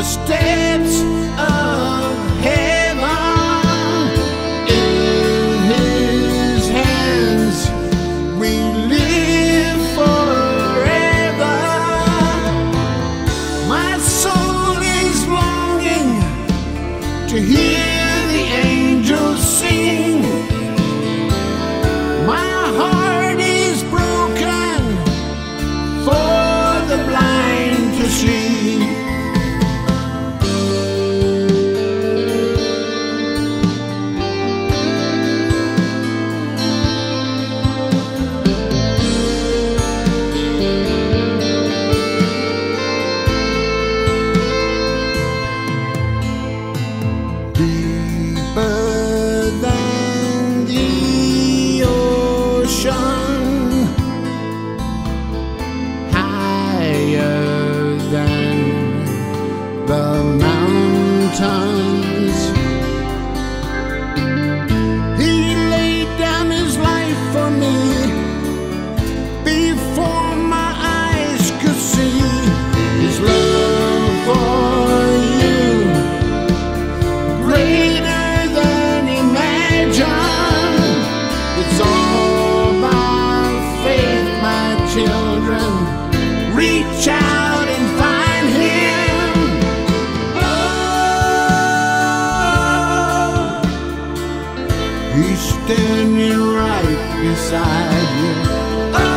the steps of heaven. In his hands we live forever. My soul is longing to hear standing right beside you. oh,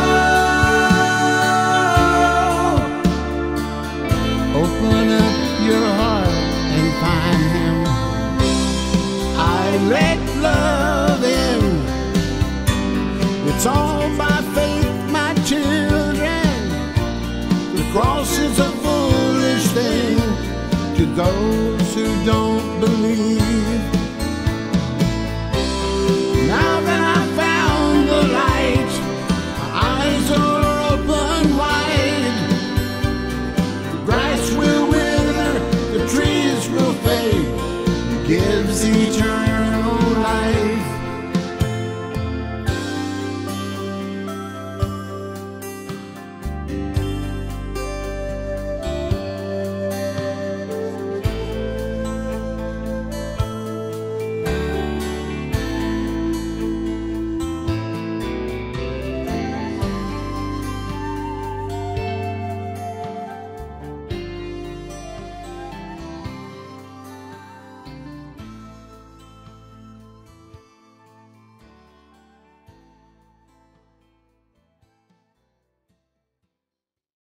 open up your heart and find him. I let love in. It's all by faith, my children. The cross is a foolish thing to those who don't believe. lives eternally.